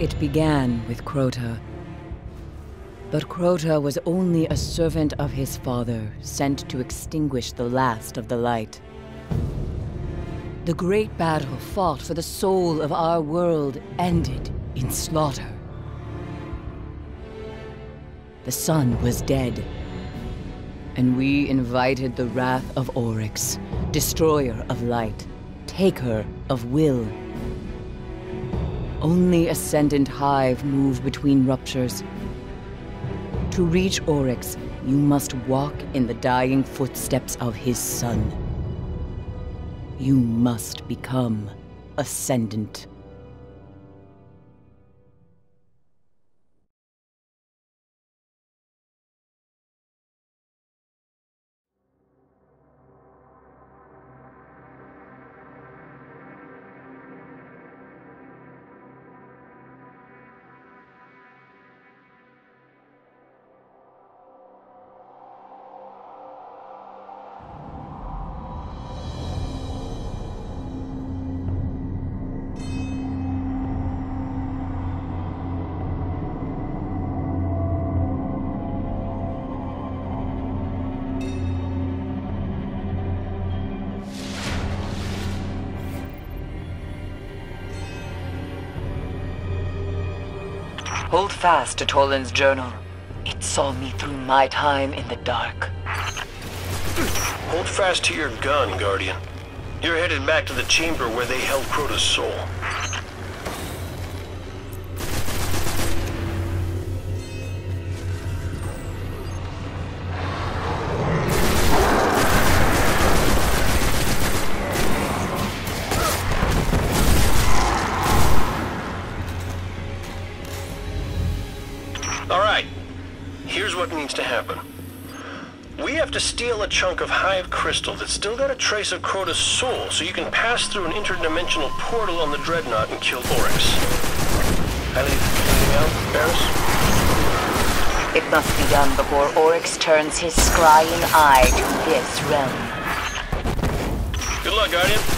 It began with Crota. But Crota was only a servant of his father, sent to extinguish the last of the light. The great battle fought for the soul of our world ended in slaughter. The sun was dead. And we invited the wrath of Oryx, destroyer of light, taker of will. Only Ascendant Hive move between ruptures. To reach Oryx, you must walk in the dying footsteps of his son. You must become Ascendant. Hold fast to Toland's journal. It saw me through my time in the dark. Hold fast to your gun, Guardian. You're headed back to the chamber where they held Crota's soul. Here's what needs to happen. We have to steal a chunk of Hive crystal that's still got a trace of Crota's soul, so you can pass through an interdimensional portal on the Dreadnought and kill Oryx. I leave anything out, Eris? It must be done before Oryx turns his scrying eye to this realm. Good luck, Guardian.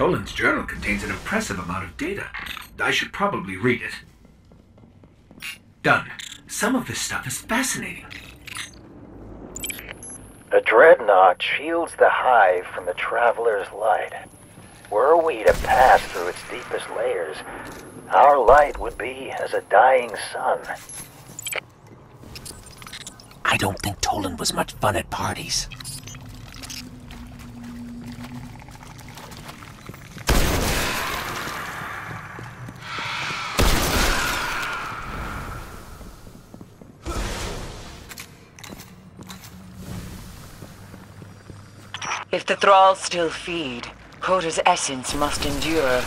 Toland's journal contains an impressive amount of data. I should probably read it. Done. Some of this stuff is fascinating. The dreadnought shields the hive from the traveler's light. Were we to pass through its deepest layers, our light would be as a dying sun. I don't think Toland was much fun at parties. The thralls still feed, Crota's essence must endure.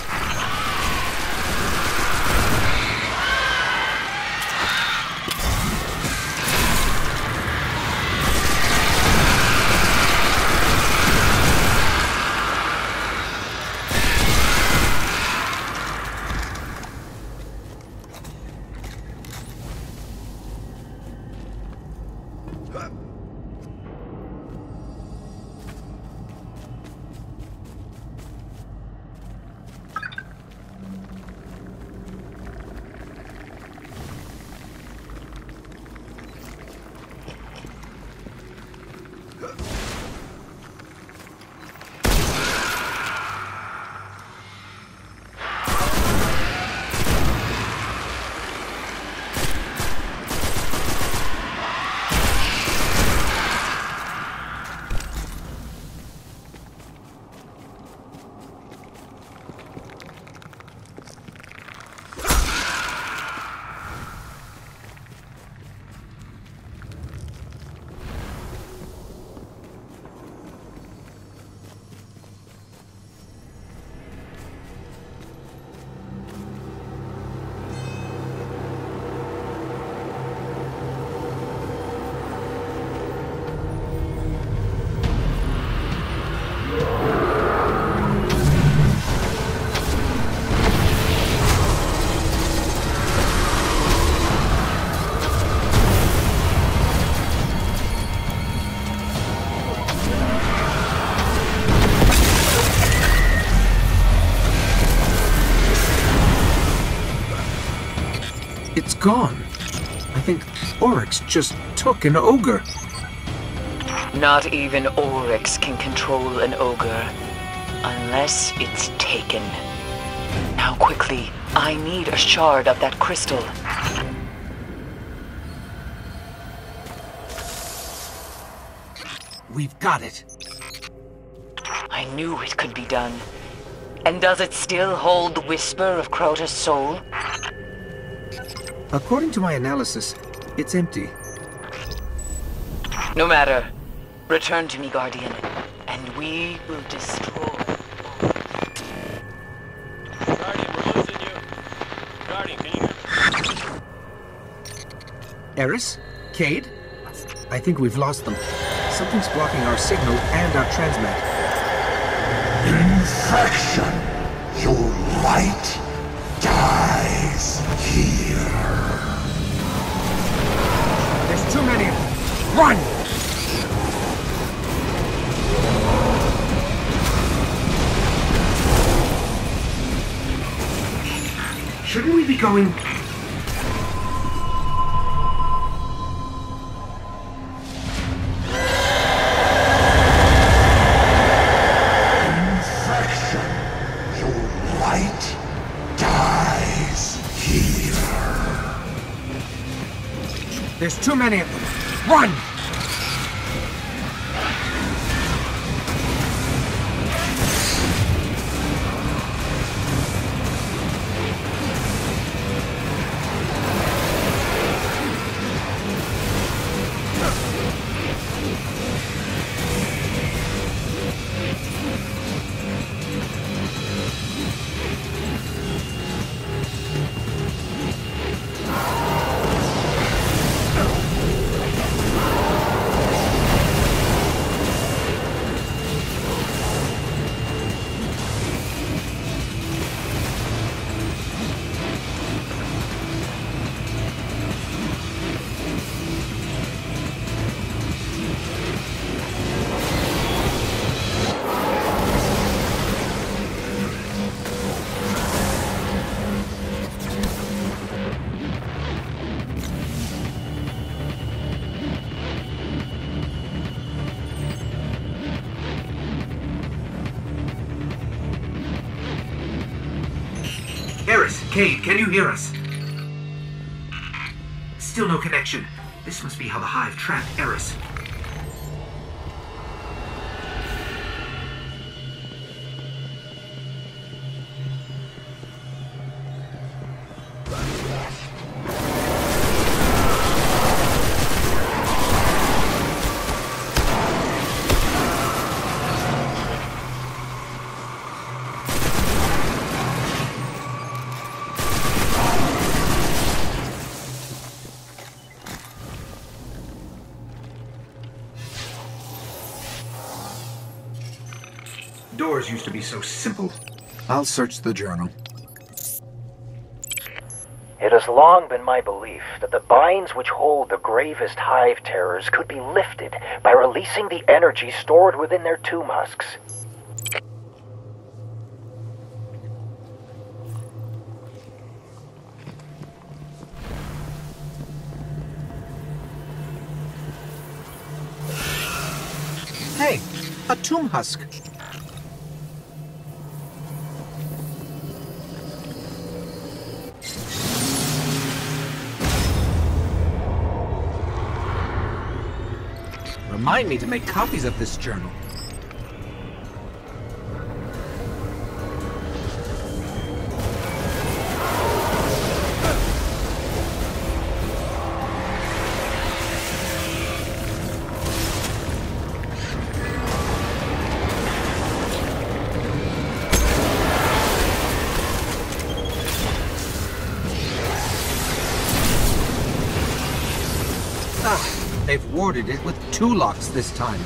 Gone. I think Oryx just took an ogre. Not even Oryx can control an ogre. Unless it's taken. Now quickly, I need a shard of that crystal. We've got it. I knew it could be done. And does it still hold the whisper of Crota's soul? According to my analysis, it's empty. No matter. Return to me, Guardian, and we will destroy. Guardian, we're losing you. Guardian, can you hear me? Eris? Cayde? I think we've lost them. Something's blocking our signal and our transmit. Infection. Your light dies here. Run! Shouldn't we be going... Infection. Your light dies here. There's too many of them. Run! Cayde, can you hear us? Still no connection. This must be how the Hive trapped Eris. Doors used to be so simple. I'll search the journal. It has long been my belief that the binds which hold the gravest hive terrors could be lifted by releasing the energy stored within their tomb husks. Hey, a tomb husk. Remind me to make copies of this journal. Ah, it with two locks this time.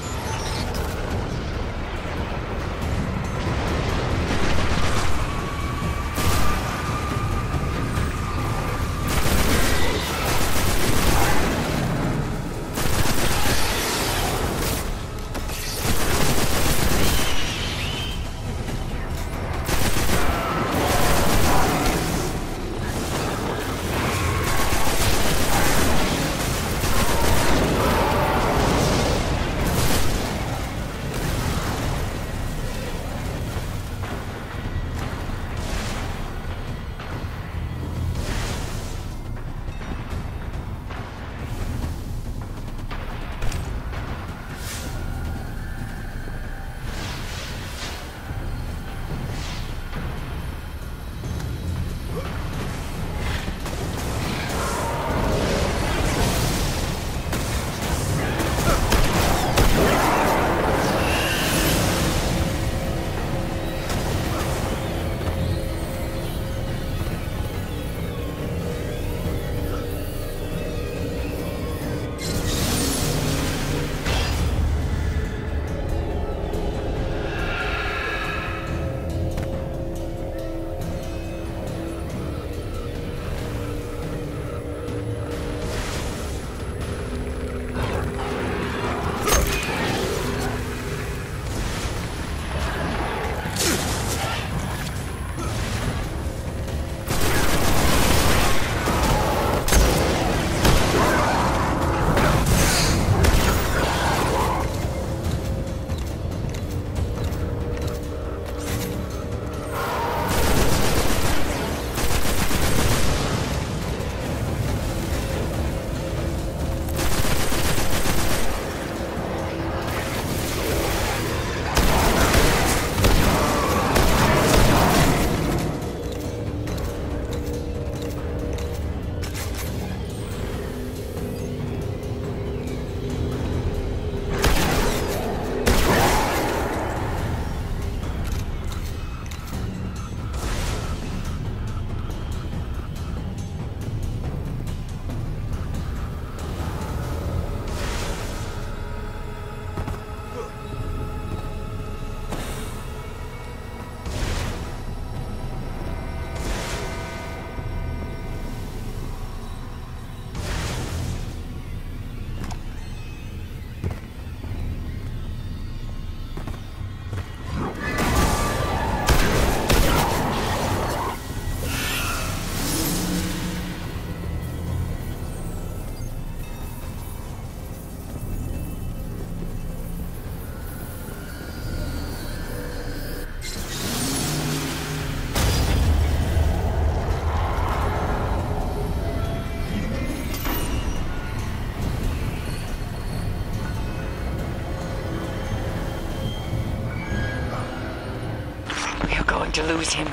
To lose him.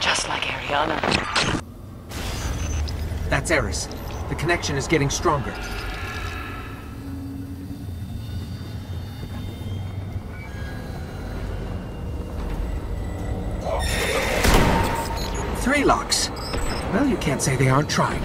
Just like Eriana. That's Eris. The connection is getting stronger. Three locks. Well, you can't say they aren't trying.